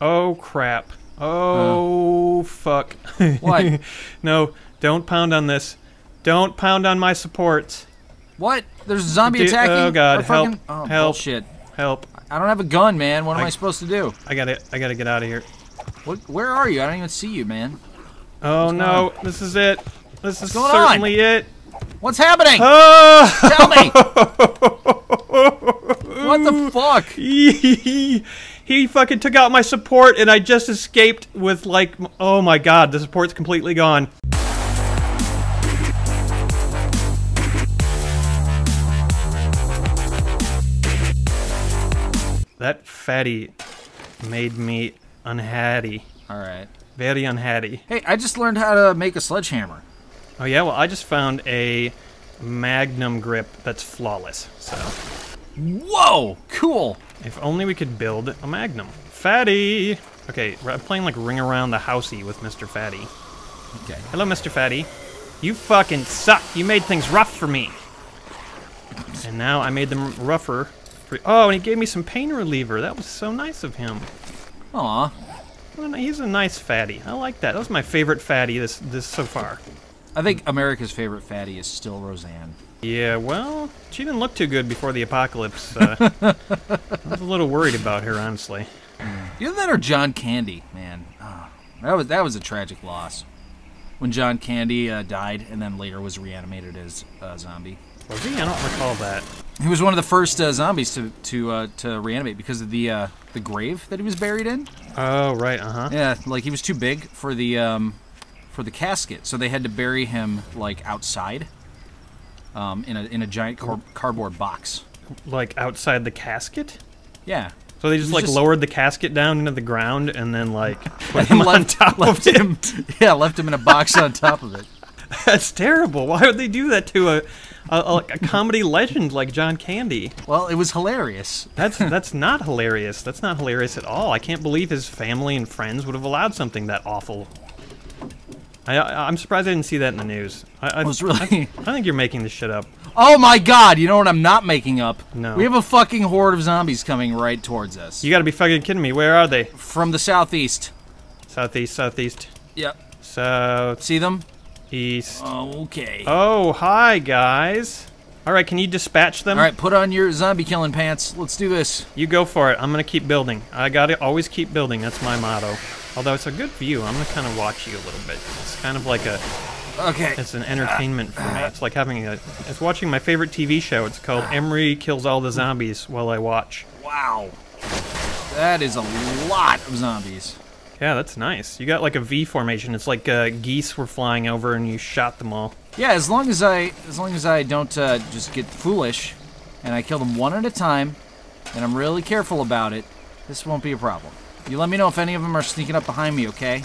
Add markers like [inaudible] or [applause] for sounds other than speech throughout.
Oh crap. Oh fuck. [laughs] What? no, don't pound on this. Don't pound on my supports. What? There's a zombie Dude, oh, attacking? oh, God, fucking- help, Oh, help. bullshit. Help. I don't have a gun, man. What am I, I- supposed to do? I gotta I gotta get out of here. What, where are you? I don't even see you, man. Oh What's no, this is it. This is going on? certainly it. What's happening? Oh! Tell me. [laughs] what the fuck? [laughs] he fucking took out my support and I just escaped with like oh my god, the support's completely gone. That fatty made me unhatty. All right. Very unhatty. Hey, I just learned how to make a sledgehammer. Oh yeah, well I just found a magnum grip that's flawless. So Whoa, cool. If only we could build a Magnum. Fatty! Okay, I'm playing like Ring Around the Housey with Mr. Fatty. Okay. Hello, Mr. Fatty. You fucking suck. You made things rough for me. And now I made them rougher. For oh, and he gave me some pain reliever. That was so nice of him. Aw. He's a nice fatty. I like that. That was my favorite fatty this this so far. I think America's favorite fatty is still Roseanne. Yeah, well, she didn't look too good before the apocalypse. Uh, I was a little worried about her, honestly. Either that or John Candy, man. Oh, that was that was a tragic loss. When John Candy uh, died and then later was reanimated as a zombie. Was he? I don't recall that. He was one of the first uh, zombies to to uh, to reanimate because of the uh, the grave that he was buried in. Oh, right, uh-huh. Yeah, like he was too big for the um, for the casket, so they had to bury him like outside, um, in a in a giant car- cardboard box. Like outside the casket? Yeah, So they just like just- lowered the casket down into the ground and then like [laughs] put him on left, top left of it. him. Yeah, left him in a box on top of it. [laughs] That's terrible. Why would they do that to a, a a a comedy legend like John Candy? Well, it was hilarious. That's [laughs] that's not hilarious. That's not hilarious at all. I can't believe his family and friends would have allowed something that awful. I, I I'm surprised I didn't see that in the news. I, I, oh, was really. I think you're making this shit up. Oh my God! You know what? I'm not making up. No. We have a fucking horde of zombies coming right towards us You got to be fucking kidding me. Where are they? from the southeast. Southeast, southeast, Yep. southeast. See them? East. Okay. Oh, hi guys. All right, can you dispatch them? All right, put on your zombie killing pants. Let's do this. You go for it. I'm gonna keep building. I gotta always keep building. That's my motto. Although it's a good view, I'm gonna kind of watch you a little bit. It's kind of like a, Okay. it's an entertainment for me. It's like having a, it's watching my favorite TV show. It's called Emery Kills All the Zombies while I watch. Wow. That is a lot of zombies. Yeah, that's nice. You got like a V formation. It's like uh, geese were flying over and you shot them all. Yeah, as long as I as long as I don't uh, just get foolish and I kill them one at a time and I'm really careful about it, this won't be a problem. You let me know if any of them are sneaking up behind me, okay?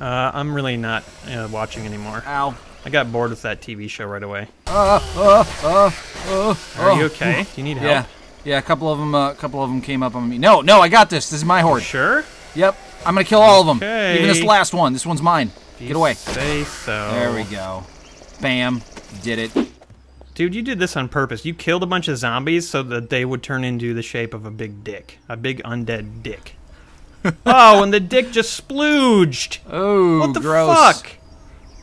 Uh, I'm really not uh, watching anymore. Ow. I got bored with that TV show right away. Uh, uh, uh, uh, Are you okay? Do you need help? Yeah. Yeah, a couple of them uh, a couple of them came up on me. No, no, I got this. This is my horde. Sure. Yep. I'm going to kill all of them. Okay. Even this last one. This one's mine. Get away. Say so. There we go. Bam. Did it. Dude, you did this on purpose. You killed a bunch of zombies so that they would turn into the shape of a big dick. A big undead dick. [laughs] oh, and the dick just splooged. Oh, What the gross. fuck?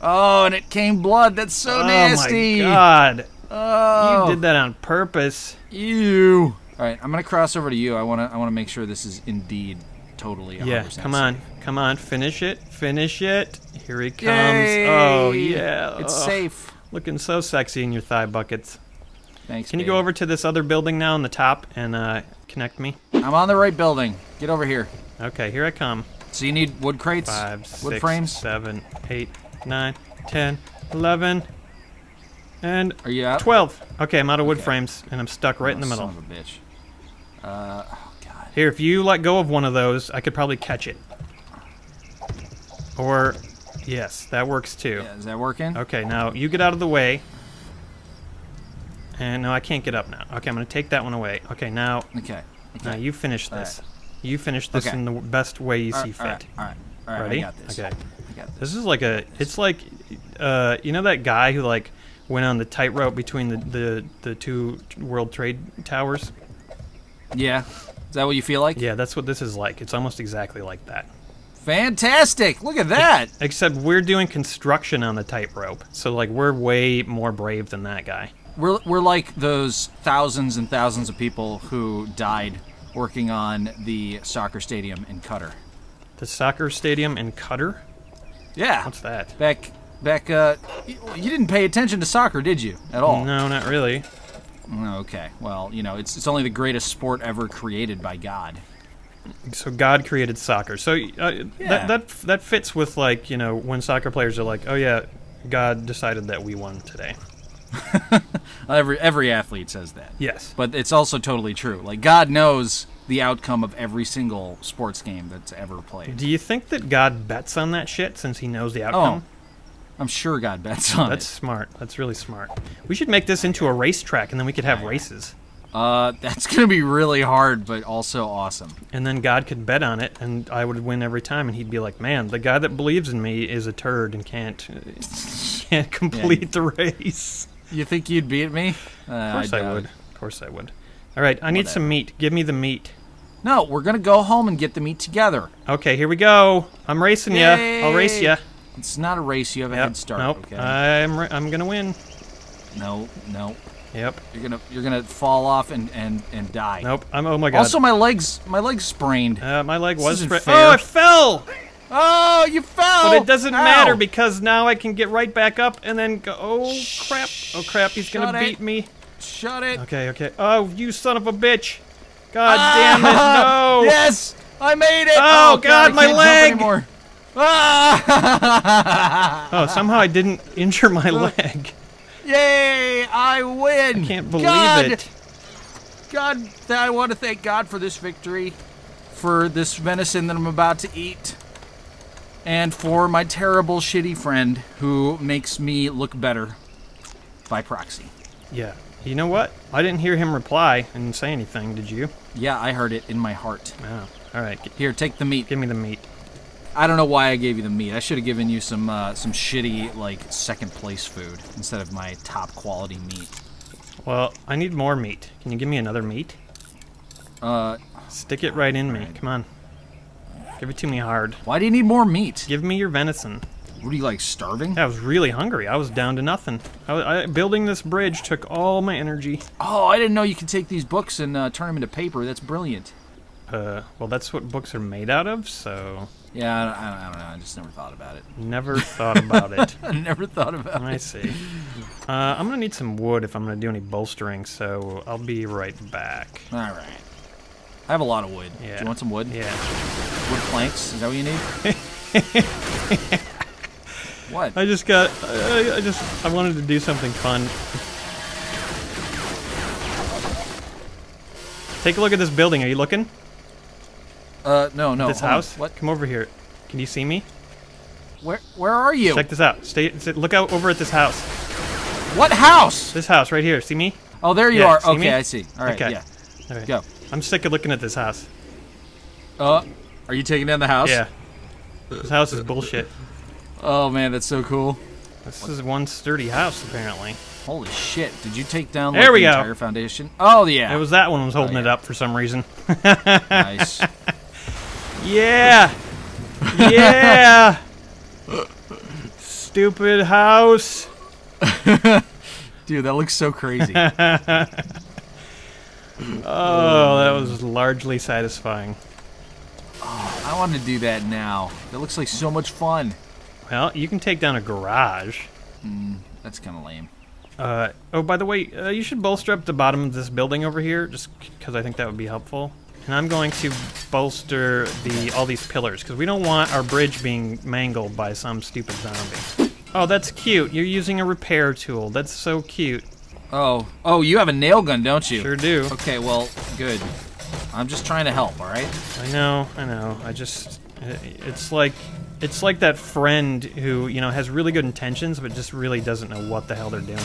Oh, and it came blood. That's so nasty. Oh my god. Oh. You did that on purpose. Ew. All right, I'm gonna cross over to you. I wanna, I wanna make sure this is indeed totally. 100% Yeah, come on. Come on, finish it. Finish it. Here he comes. Yay! Oh, yeah. It's Ugh. safe. Looking so sexy in your thigh buckets. Thanks. Can you go over to this other building now on the top and uh, connect me? I'm on the right building. Get over here. Okay, here I come. So you need wood crates, Five, wood six, frames. seven, eight, nine, ten, eleven, and Are you out? 12. Okay, I'm out of wood Okay. frames, and I'm stuck right in the Oh, middle. Son of a bitch. Uh, oh god. Here, if you let go of one of those, I could probably catch it. Or, yes, that works too. Yeah, is that working? Okay, now you get out of the way. And no, I can't get up now. Okay, I'm going to take that one away. Okay, now, Okay. Okay. now you finish this. You finish this Okay. in the best way you All see fit. all right. All right. All right. Ready? I got this. Okay. I got this. This is like a. It's like, uh, you know that guy who like went on the tightrope between the, the the two World Trade Towers. Yeah. Is that what you feel like? Yeah, that's what this is like. It's almost exactly like that. Fantastic! Look at that. Except we're doing construction on the tightrope, so like we're way more brave than that guy. We're we're like those thousands and thousands of people who died working on the soccer stadium in Qatar. The soccer stadium in Qatar. Yeah. What's that? Back back. Uh, you, you didn't pay attention to soccer, did you? At all? No, not really. Okay. Well, you know, it's it's only the greatest sport ever created by God. So God created soccer. So uh, Yeah. that that that fits with like you know when soccer players are like, oh yeah, God decided that we won today. [laughs] Every every athlete says that. Yes. But it's also totally true. Like God knows the outcome of every single sports game that's ever played. Do you think that God bets on that shit since he knows the outcome? I'm sure God bets on it. That's it. smart. That's really smart. We should make this into a racetrack, and then we could have races. Uh, that's gonna be really hard, but also awesome. And then God could bet on it, and I would win every time. And he'd be like, "Man, the guy that believes in me is a turd and can't [laughs] can't complete the race." You think you'd beat me? Uh, Of course I, doubt would. it. Of course I would. All right, I need Whatever. some meat. Give me the meat. No, we're gonna go home and get the meat together. Okay, here we go. I'm racing you. I'll race you. It's not a race. You have a Yep. head start. Nope. Okay. I'm I'm gonna win. no, no. Yep. You're gonna you're gonna fall off and and and die. Nope. I'm. Oh my god. Also, my legs my legs sprained. uh, my leg This was. fair. oh, I fell. Oh, you fell. But it doesn't Ow. matter because now I can get right back up and then go. Oh crap! Oh crap! He's gonna it. beat me. Shut it. Okay. Okay. Oh, you son of a bitch! God damn it! No. [laughs] Yes, I made it. Oh, God, I my leg. Ah! [laughs] Oh, somehow I didn't injure my leg. Yay! I win. Can't believe God, it. God, I want to thank God for this victory, for this venison that I'm about to eat, and for my terrible, shitty friend who makes me look better by proxy. Yeah. You know what? I didn't hear him reply and say anything. Did you? Yeah, I heard it in my heart. Oh. All right. G- Here, take the meat. give me the meat. I don't know why I gave you the meat. I should have given you some uh, some shitty like second place food instead of my top quality meat. Well, I need more meat. Can you give me another meat? Uh, Stick it right in me. Come on. Give it to me hard. why do you need more meat? Give me your venison. What are you like starving? I was really hungry. I was down to nothing. I, I, building this bridge took all my energy. Oh, I didn't know you could take these books and uh, turn them into paper. That's brilliant. Uh, well, that's what books are made out of, so Yeah, I, I, I don't know. I just never thought about it. never thought about it. [laughs] I never thought about I it. I see. Uh, I'm gonna need some wood if I'm gonna do any bolstering, so I'll be right back. All right. I have a lot of wood. Do you want some wood? Yeah. Wood planks? Is that what you need? [laughs] what? I just got. I, I just. I wanted to do something fun. Take a look at this building. Are you looking? Uh, no, no. this hold on. house? What? Come over here. Can you see me? Where? Where are you? Check this out. Stay. Look out over at this house. What house? This house right here. See me? Oh, there you Yeah, are. Okay, me? I see. All right, Okay. yeah. All right. Go. I'm sick of looking at this house. Uh, are you taking down the house? Yeah. This house is bullshit. Oh man, that's so cool. This is one sturdy house, apparently. Holy shit! Did you take down There we the go. entire foundation? Oh yeah. It was that one was holding Oh, it up for some reason. nice. [laughs] Yeah! Yeah! Stupid house. [laughs] Dude, that looks so crazy. [laughs] Oh, that was largely satisfying. I want to do that now. That looks like so much fun. Well, you can take down a garage. That's kind of lame. Uh, oh, by the way, uh, you should bolster up the bottom of this building over here, just because I think that would be helpful. And I'm going to bolster the all these pillars, because we don't want our bridge being mangled by some stupid zombie. Oh, that's cute. You're using a repair tool. That's so cute. Oh, oh, you have a nail gun, don't you? Sure do. Okay, well, good. I'm just trying to help. All right. I know, I know. I just, it's like, it's like that friend who you know has really good intentions, but just really doesn't know what the hell they're doing.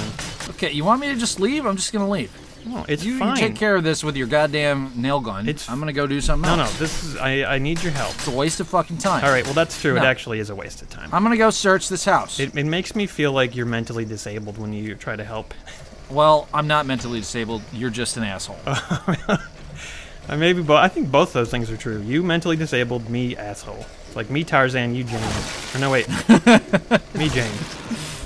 Okay, you want me to just leave? I'm just gonna leave. No, it's You, you fine. take care of this with your goddamn nail gun. It's- I'm gonna go do something no, no, else. this is. I, I need your help. It's a waste of fucking time. All right, well that's true. It actually is a waste of time. I'm gonna go search this house. It, it makes me feel like you're mentally disabled when you try to help. [laughs] well, I'm not mentally disabled. You're just an asshole. [laughs] Uh, maybe, but I think both those things are true. You mentally disabled, me asshole. It's like me Tarzan, you Jane. Or no, wait, [laughs] me Jane.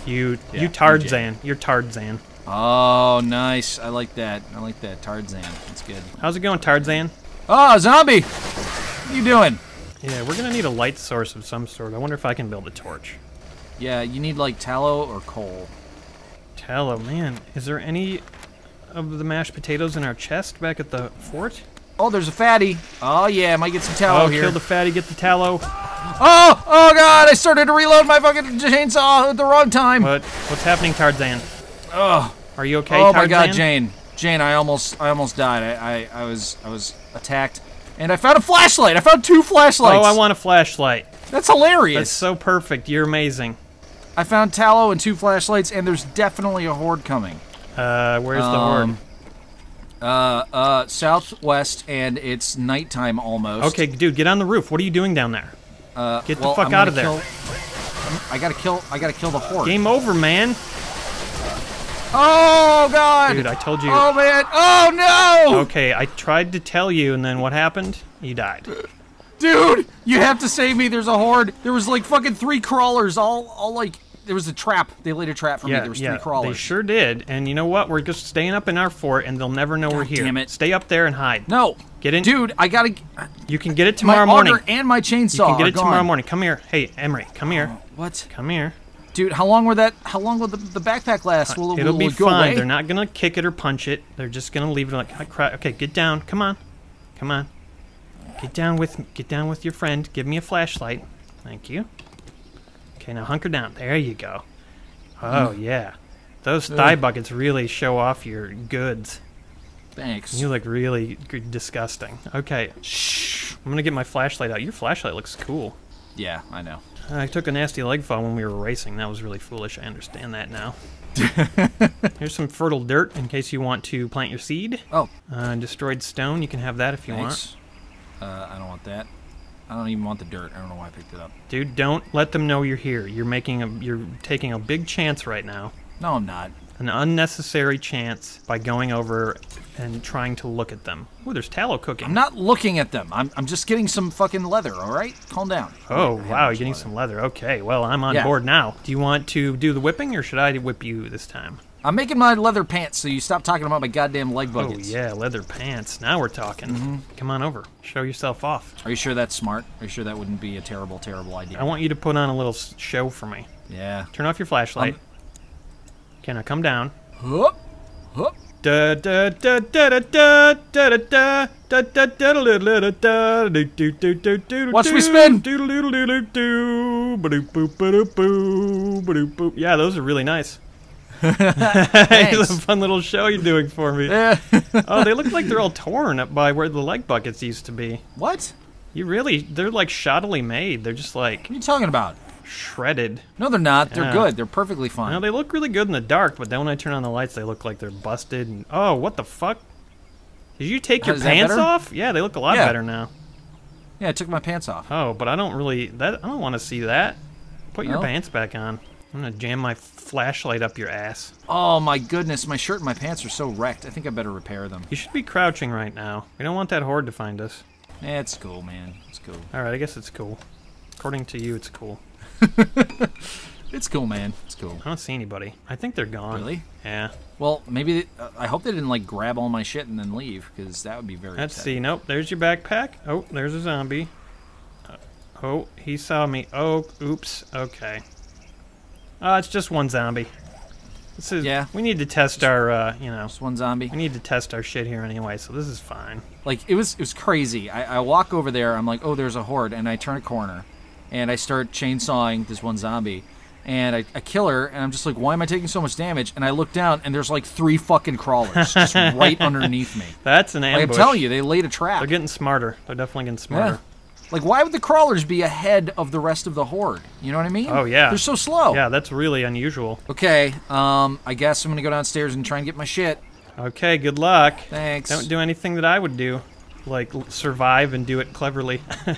You Yeah, you you Tarzan. You're Tarzan. Oh, nice. I like that. I like that. Tarzan. That's good. How's it going, Tarzan? Oh, zombie! What are you doing? Yeah, we're gonna need a light source of some sort. I wonder if I can build a torch. Yeah, you need like tallow or coal. Tallow, oh, man. Is there any of the mashed potatoes in our chest back at the fort? Oh, there's a fatty. Oh yeah, might get some tallow oh, here. kill the fatty, get the tallow. Oh, oh god! I started to reload my fucking chainsaw at the wrong time. What? What's happening, Tarzan? Oh, Are you okay, oh Tarzan? my god, Jane, Jane, I almost, I almost died. I, I, I was, I was attacked, and I found a flashlight. I found two flashlights. Oh, I want a flashlight. That's hilarious. That's so perfect. You're amazing. I found tallow and two flashlights, and there's definitely a horde coming. Uh, where's the horde? Um, Uh, uh, southwest, and it's nighttime almost. Okay, dude, get on the roof. What are you doing down there? Uh, get the well, fuck I'm out of there. kill- I gotta kill. I gotta kill the horde. Game over, man. Oh god! Dude, I told you. Oh man! Oh no! Okay, I tried to tell you, and then what happened? You died. Dude, you have to save me. There's a horde. There was like fucking three crawlers. All, all like there was a trap. They laid a trap for me. There was yeah, three crawlers. they sure did. And you know what? We're just staying up in our fort, and they'll never know we're here. damn it. Stay up there and hide. No, Get in. dude, I gotta. You can get it My tomorrow morning. auger and my chainsaw. You can get it tomorrow morning. Come here. Hey, Emery, come here. Oh, what, Come here. dude? How long will that? How long will the, the backpack last? Uh, will, It'll will be it fine. away? They're not gonna kick it or punch it. They're just gonna leave it like, "I cry." okay, get down. Come on, come on. Get down with get down with your friend. Give me a flashlight. Thank you. Okay, now hunker down. There you go. Oh Hmm. yeah, those thigh buckets really show off your goods. Thanks. You look really disgusting. Okay, Shh. I'm gonna get my flashlight out. Your flashlight looks cool. Yeah, I know. I took a nasty leg fall when we were racing. That was really foolish. I understand that now. [laughs] Here's some fertile dirt in case you want to plant your seed. Oh, Uh, destroyed stone, you can have that if you want. thanks. Uh, I don't want that. I don't even want the dirt. I don't know why I picked it up. Dude, don't let them know you're here. You're making a you're taking a big chance right now. No, I'm not. An unnecessary chance by going over and trying to look at them. Ooh, there's tallow cooking. I'm not looking at them. I'm, I'm just getting some fucking leather. All right, calm down. Oh, I wow, you're getting leather. some leather. Okay, well, I'm on Yeah. board now. Do you want to do the whipping or should I whip you this time? I'm making my leather pants, so you stop talking about my goddamn leg Oh, yeah, leather pants. Now we're talking. Mm-hmm. Come on over. Show yourself off. Are you sure that's smart? Are you sure that wouldn't be a terrible, terrible idea? I want you to put on a little show for me. Yeah. Turn off your flashlight. Um, Okay, now come down. Hup, hup. Da da da da da da da da da da da da da da da da do do do do do Watch me spin. do do do do do do ba-doop boop ba-doop boo ba-doop boop. Yeah, those are really nice. [laughs] it's a fun little show you're doing for me. Eh. [laughs] Oh, they look like they're all torn up by where the leg buckets used to be. what? You really, they're like shoddily made. They're just like What are you talking about? shredded. No, they're not. They're Yeah. good. They're perfectly fine. Now they look really good in the dark, but then when I turn on the lights, they look like they're busted. And oh, what the fuck? Did you take Uh, your pants off? Yeah, they look a lot Yeah. better now. yeah, I took my pants off. Oh, but I don't really that I don't want to see that. Put your pants back on. I'm gonna jam my flashlight up your ass. Oh my goodness, my shirt and my pants are so wrecked. I think I better repair them. You should be crouching right now. We don't want that horde to find us. Eh, it's cool, man. It's cool. All right, I guess it's cool. According to you, it's cool. [laughs] It's cool, man. It's cool. I don't see anybody. I think they're gone. Really? Yeah. Well, maybe they, uh, I hope they didn't like grab all my shit and then leave, because that would be very. Let's upsetting. see. Nope. There's your backpack. Oh, there's a zombie. Uh, oh, he saw me. Oh, oops. Okay. Uh, it's just one zombie. This is. Yeah. We need to test our. Uh, you know. Just one zombie. We need to test our shit here anyway, so this is fine. Like it was, it was crazy. I, I walk over there. I'm like, oh, there's a horde, and I turn a corner, and I start chainsawing this one zombie, and I, I kill her, and I'm just like, why am I taking so much damage? And I look down, and there's like three fucking crawlers just [laughs] right underneath me. That's an Like ambush. I'm telling you, they laid a trap. They're getting smarter. They're definitely getting smarter. Like, why would the crawlers be ahead of the rest of the horde? You know what I mean? Oh, yeah. They're so slow. Yeah, that's really unusual. Okay, um, I guess I'm gonna go downstairs and try and get my shit. Okay, good luck. Thanks. Don't do anything that I would do. Like survive and do it cleverly. [laughs]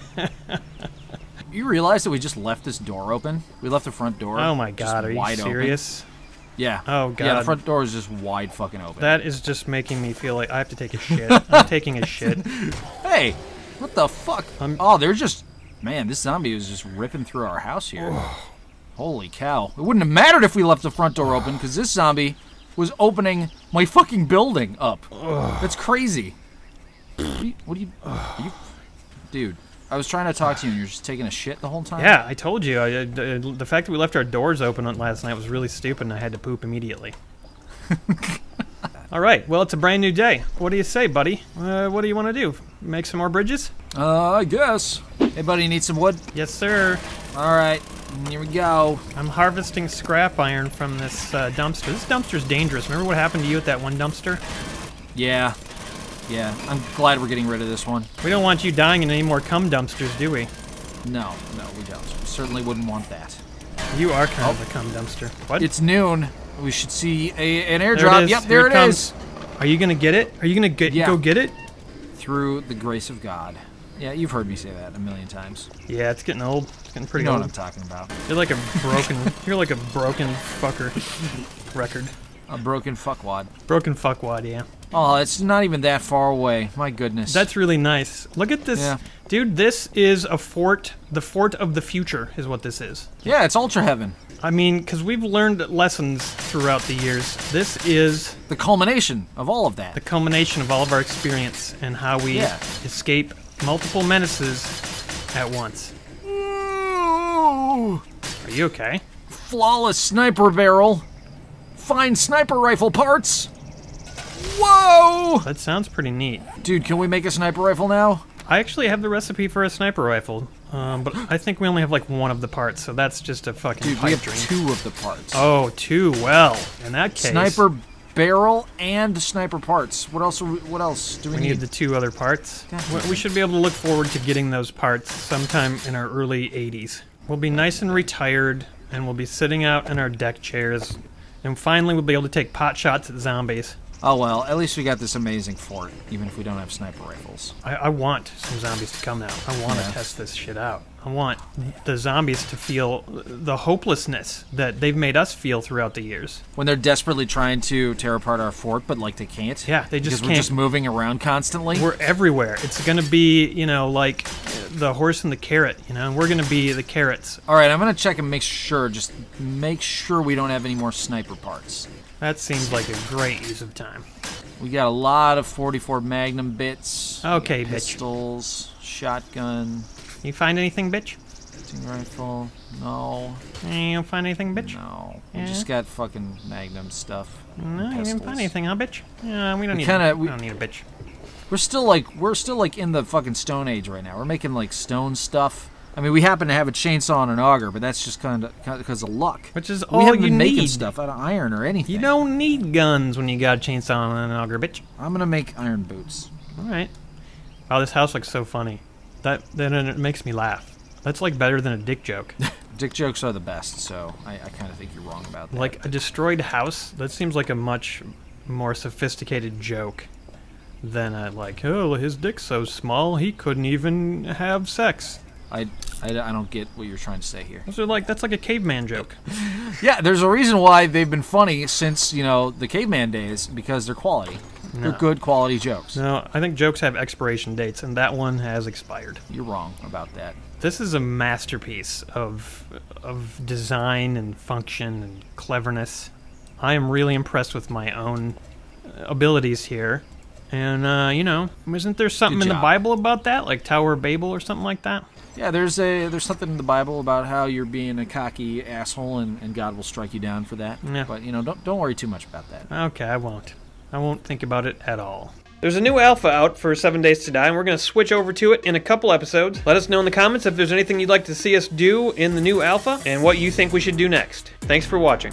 You realize that we just left this door open? We left the front door. oh my god, are you wide open. serious? Yeah. Oh, god. Yeah, the front door is just wide fucking open. That is just making me feel like I have to take a shit. I'm [laughs] taking a shit. hey, what the fuck? I'm- oh, they're just. Man, this zombie was just ripping through our house here. Holy cow. It wouldn't have mattered if we left the front door open because this zombie was opening my fucking building up. That's crazy. What do you. What do you, are you dude, I was trying to talk to you and you're just taking a shit the whole time? Yeah, I told you. I, I- the fact that we left our doors open last night was really stupid, and I had to poop immediately. [laughs] All right. Well, it's a brand new day. What do you say, buddy? Uh, what do you want to do? Make some more bridges? Uh, I guess. Hey, buddy, need some wood? Yes, sir. All right, here we go. I'm harvesting scrap iron from this uh, dumpster. This dumpster's dangerous. Remember what happened to you at that one dumpster? Yeah. Yeah, I'm glad we're getting rid of this one. We don't want you dying in any more cum dumpsters, do we? No, no, we don't. We certainly wouldn't want that. You are kind of a cum dumpster. What? It's noon. We should see a, an There airdrop. is. Yep, Here there it it is. Are you gonna get it? Are you gonna get Yeah. go get it? Through the grace of God. Yeah, you've heard me say that a million times. Yeah, it's getting old. It's getting pretty You know what old. I'm talking about. You're like a broken. [laughs] you're like a broken fucker. Record. A broken fuckwad. Broken fuckwad. Yeah. Oh, it's not even that far away. My goodness. That's really nice. Look at this, Yeah. dude. This is a fort. The fort of the future is what this is. yeah, it's ultra heaven. I mean, because we've learned lessons throughout the years. This is The culmination of all of that. the culmination of all of our experience and how we Yeah. escape multiple menaces at once. Ooh, Are you okay? flawless sniper barrel. Fine sniper rifle parts. Whoa! That sounds pretty neat. Dude, can we make a sniper rifle now? I actually have the recipe for a sniper rifle, um, but I think we only have like one of the parts, so that's just a fucking Dude, we pipe have dream. two of the parts. Oh, two. Well, in that case, Sniper barrel and sniper parts. What else? Are we, what else do we, need? We need the two other parts. We- We should be able to look forward to getting those parts sometime in our early 80s. We'll be nice and retired, and we'll be sitting out in our deck chairs, and finally we'll be able to take pot shots at zombies. Oh well, at least we got this amazing fort, even if we don't have sniper rifles. I, I want some zombies to come now. I want Yeah. to test this shit out. I want the zombies to feel the hopelessness that they've made us feel throughout the years. When they're desperately trying to tear apart our fort, but like they can't. Yeah, they just because we're just moving around constantly. We're everywhere. It's going to be, you know, like the horse and the carrot, you know, and we're going to be the carrots. All right, I'm gonna check and make sure. Just make sure we don't have any more sniper parts. That seems like a great use of time. We got a lot of 44 Magnum bits. Okay, bitch. pistols, shotgun, You find anything, bitch? hunting rifle. No, Eh, You don't find anything, bitch? no. We just got fucking Magnum stuff. No, you didn't find anything, huh, bitch? Yeah, we don't We need. kinda- a, we we- don't need a bitch. We're still like we're still like in the fucking Stone Age right now. We're making like stone stuff. I mean, we happen to have a chainsaw and an auger, but that's just kind of because of luck. Which is all we haven't you been making need. stuff out of iron or anything. You don't need guns when you got a chainsaw and an auger, bitch. I'm gonna make iron boots. All right. Wow, this house looks so funny. That then it makes me laugh. That's like better than a dick joke. [laughs] [laughs] Dick jokes are the best, so I, I kind of think you're wrong about that. like a destroyed house. That seems like a much more sophisticated joke than a like, oh, his dick's so small he couldn't even have sex. I, I, I don't get what you're trying to say here. Those are like that's like a caveman joke. [laughs] Yeah, there's a reason why they've been funny since you know the caveman days because they're quality. They're good quality jokes. No, I think jokes have expiration dates, and that one has expired. You're wrong about that. This is a masterpiece of of design and function and cleverness. I am really impressed with my own abilities here. And uh, you know, isn't there something in the. Bible about that, like Tower of Babel or something like that? Yeah, there's a there's something in the Bible about how you're being a cocky asshole and, and God will strike you down for that. Yeah. But you know, don't don't worry too much about that. Okay, I won't. I won't think about it at all. There's a new alpha out for Seven Days to Die, and we're going to switch over to it in a couple episodes. Let us know in the comments if there's anything you'd like to see us do in the new alpha and what you think we should do next. Thanks for watching.